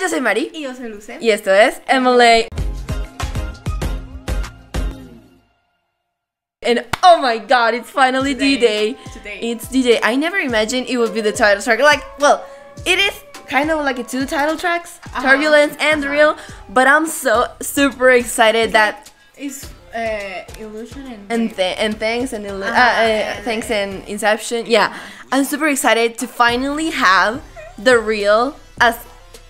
yo soy Mari. Y yo soy Luz. Y esto es Emily. And oh my god, it's finally. D-Day. It's D-Day. I never imagined it would be the title track. Like, well, it is kind of like a two title tracks, Uh-huh. Turbulence and Uh-huh. Real. But I'm so super excited that It's uh, illusion and. and th- and thanks and uh, Uh-huh, uh, and- thanks and Inception. Yeah, I'm super excited to finally have the Real as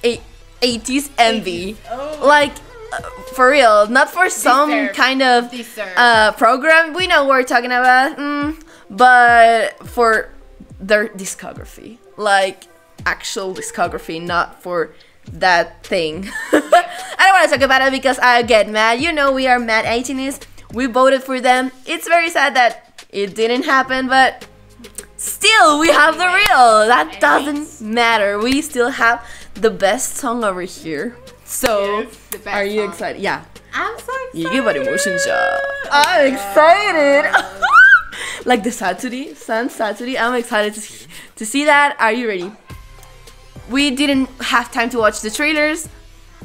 a ATEEZ MV. Oh. Like uh, for real, not for some Deserve. kind of uh, program. We know what we're talking about, mm, but for their discography, like actual discography, not for that thing. I don't want to talk about it because I get mad. You know, we are mad ATINYs. We voted for them. It's very sad that it didn't happen, but still, we have the real. That doesn't matter. We still have the best song over here. So, Yes, are you song. excited? Yeah. I'm so excited. You give an emotion shot. Oh I'm excited. Like the Saturday, Sun Saturday. I'm excited to see, to see that. Are you ready? We didn't have time to watch the trailers,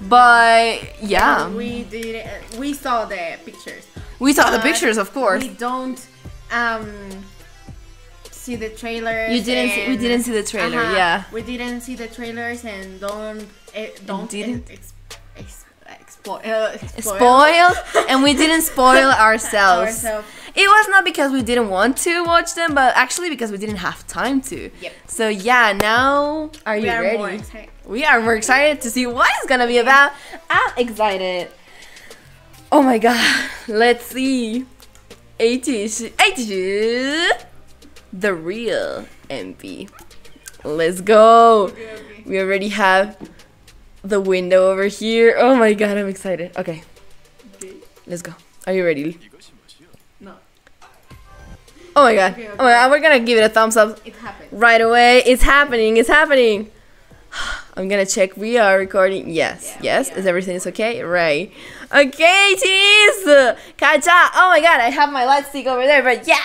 but yeah, We did. We saw the pictures. we saw the pictures, of course. We don't um see the trailers. You didn't see- we didn't see the trailer, Uh-huh. yeah. We didn't see the trailers and don't eh, don't didn't? ex, ex, expo- uh, spoil Spoiled, and we didn't spoil ourselves. ourselves. It was not because we didn't want to watch them, but actually because we didn't have time to. Yep. So yeah, now are you We are ready? more. We are more excited to see what it's gonna be about. I'm excited. Oh my god, let's see. ATEEZ, ATEEZ, the real MV. Let's go. We already have the window over here. Oh my god, I'm excited. Okay, let's go. Are you ready? No, Oh my god. Okay, okay. Oh my god, we're gonna give it a thumbs up it happened. right away. It's happening. It's happening. I'm gonna check. We are recording. Yes. Yeah, yes. Is everything is okay? Right. Okay, tease. Kaja. Oh my god, I have my light stick over there, but yeah,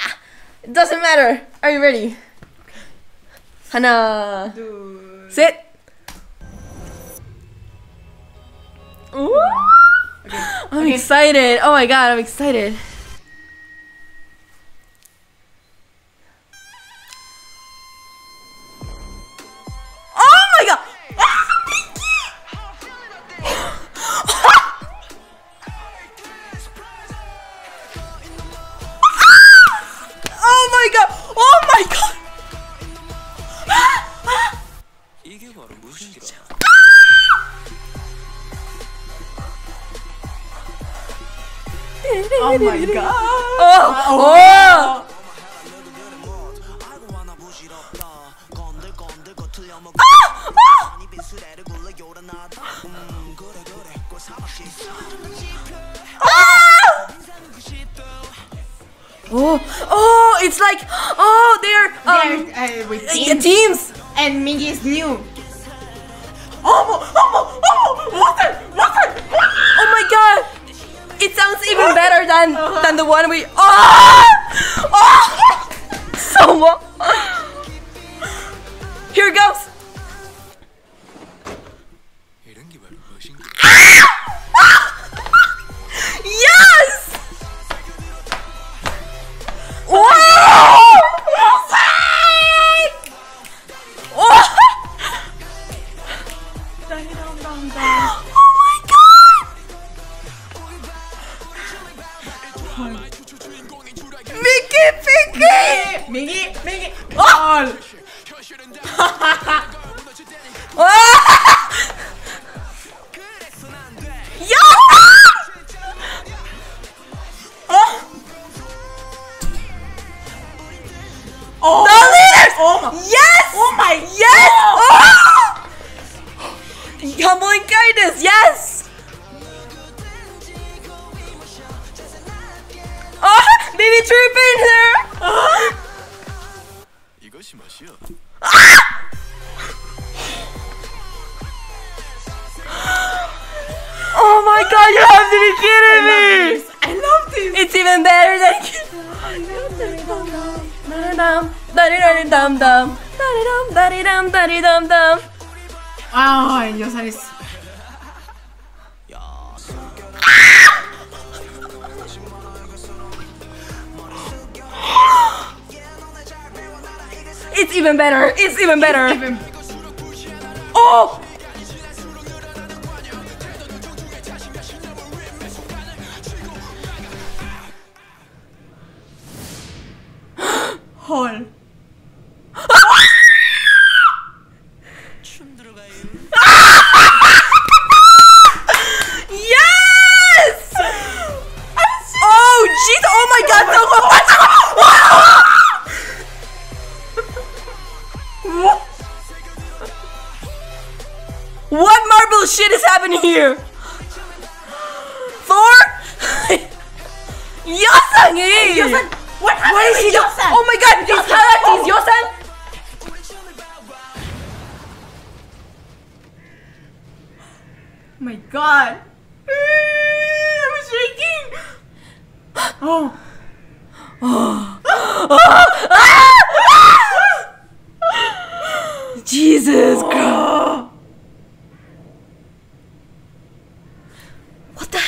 it doesn't matter. Are you ready? Hana. Dude. Sit. Ooh. I'm Okay. excited. Oh my god, I'm excited. Oh my god! Oh my god. Oh. oh. Oh, oh, it's like, oh, they're, um, they're uh, teams. teams. And Mingi is new. Than than the one we oh! God, you have to be kidding me! I love this. It's even better than da-di-dum. Ay, Yeosang is. It's even better. It's even better. Even, Yes! Oh, jeez! Oh my god! No, what? What Marvel shit is happening here?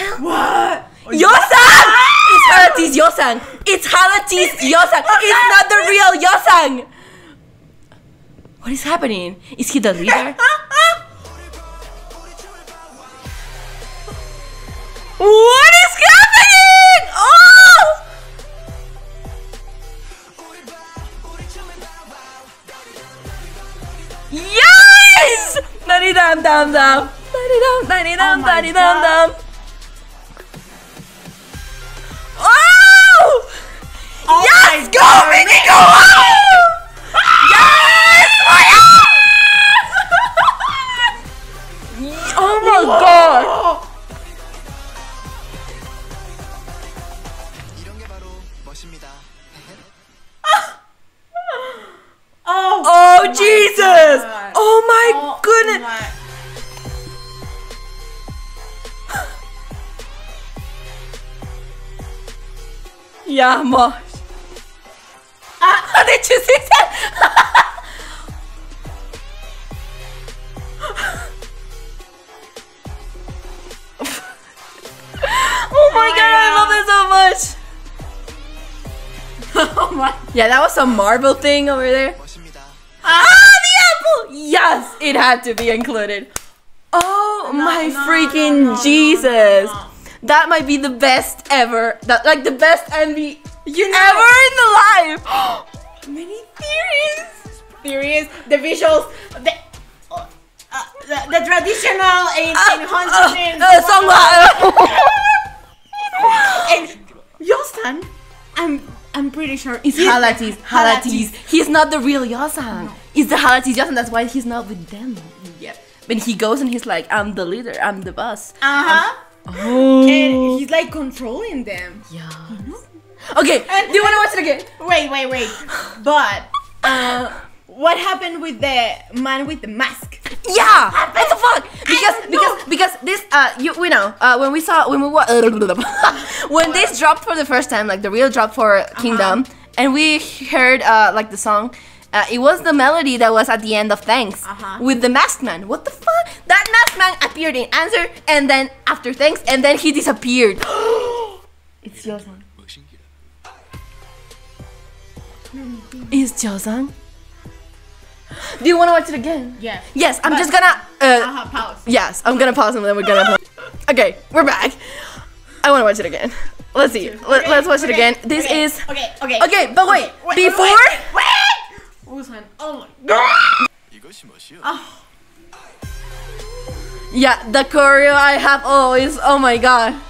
What the hell? What? Yeosang! It's Halateez Yeosang! It's Halateez Yeosang! It's not the real Yeosang! What is happening? Is he the leader? What is happening? Oh! Yes! Daddy dum dum dum. Daddy dum, daddy dum, daddy dum dum. yes! My ass! oh my Whoa! god! oh, oh Jesus! Oh my oh goodness! My Yeah, ma. Oh my oh god, I love it so much! oh my. Yeah, that was some Marvel thing over there. Ah, the apple! Yes, it had to be included. Oh no, my no, freaking no, Jesus. That might be the best ever. That like the best MV you know. ever in the life. Many theories. Theories. The visuals. The. uh, uh, the, the traditional in, in Honduras. uh, song and Yeosang, I'm I'm pretty sure It's Halateez. Halateez. He's not the real Yeosang. It's the Halateez Yeosang. That's why he's not with them. Yep. When he goes and he's like, I'm the leader. I'm the boss. Uh huh. Oh. And he's like controlling them. yeah. Okay. And- do you want to watch it again? Wait, wait, wait. But uh, what happened with the man with the mask? Yeah, what the fuck? Because because because this uh you we know uh when we saw when we wa- when this dropped for the first time like the real drop for Kingdom and we heard uh like the song uh, it was the melody that was at the end of Thanks Uh-huh. with the masked man. What the fuck? That masked man appeared in Answer and then after Thanks and then he disappeared. it's Yeosang. Is Yeosang? Do you want to watch it again? Yeah. Yes, I'm but just gonna. Uh, pause. Yes, I'm gonna pause and then we're gonna. pause. Okay, we're back. I want to watch it again. Let's see. Okay, Let, us watch okay, it again. This okay, is. Okay. Okay. Okay, but wait. wait before. Wait. wait. wait. Oh my god. Oh. Yeah, the choreo I have always. Oh my god.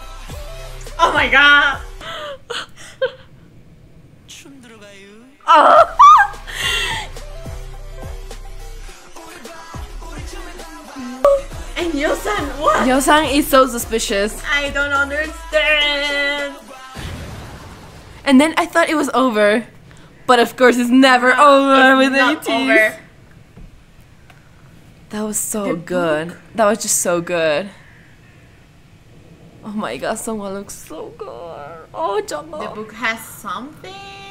Oh my god. Oh. and Yeosang, what? Yeosang is so suspicious. I don't understand. And then I thought it was over. But of course, it's never over it's with not over. That was so good. That was just so good. Oh my god, someone looks so good. Oh, Jumbo. The book has something.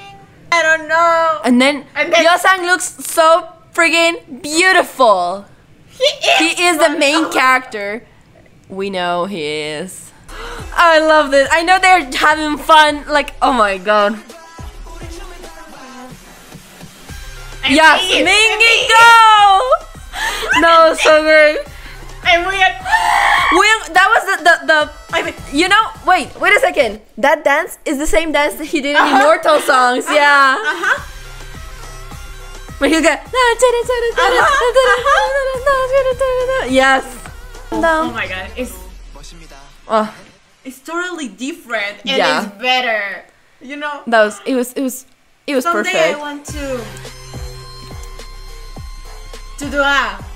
I don't know. And then, And then- Yeosang looks so friggin' beautiful. He is He is the main character. We know he is. I love this. I know they're having fun. Like, oh my god. And Yes, Mingi, go! No, so great. And we Will, that was the, the, the I mean, you know, wait, wait a second. That dance is the same dance that he did in uh -huh. Immortal songs. Uh -huh. Yeah. Uh huh. But he's got. Yes. Oh, oh my god, it's. Uh, it's totally different and yeah. it's better. You know. That was. It was. It was. It was Someday perfect. Someday I want to. To do a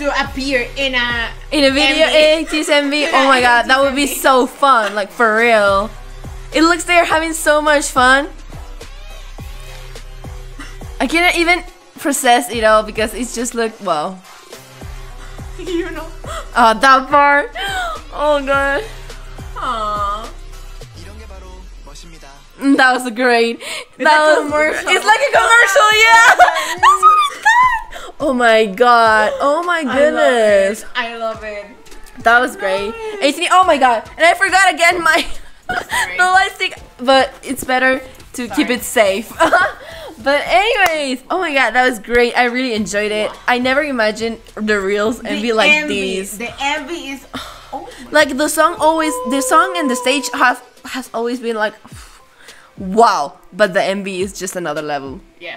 to appear in a in a video eh, MV. MV. oh my god, that would be so fun, like for real. It looks they're having so much fun. I cannot even process it all because it's just look wow. You know. Oh, that part. Oh god. Aww. Mm, that was great. It's that was, commercial. It's like a commercial, yeah. Oh my god. Oh my goodness. I love it. That was great. ATINY. Oh my god. And I forgot again my the light stick, but it's better to keep it safe. but anyways, oh my god, that was great. I really enjoyed it. I never imagined the reels and be like MV, these. The MV is. Oh like the song always the song and the stage has has always been like wow but the mv is just another level yeah.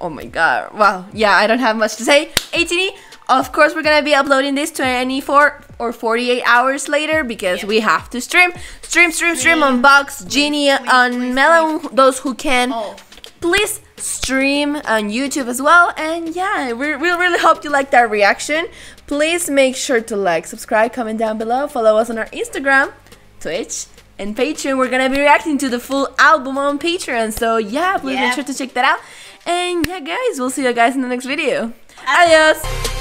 Oh my god wow yeah i don't have much to say ATINY of course we're gonna be uploading this 24 or 48 hours later because Yeah. we have to stream stream stream stream Stream. on Bugs genie on melon those who can Oh. please stream on YouTube as well. And yeah, we, we really hope you liked that reaction. Please make sure to like, subscribe, comment down below, follow us on our Instagram, Twitch, and Patreon. We're gonna be reacting to the full album on Patreon. So yeah, please make sure to check that out. And yeah, guys, we'll see you guys in the next video. Adios!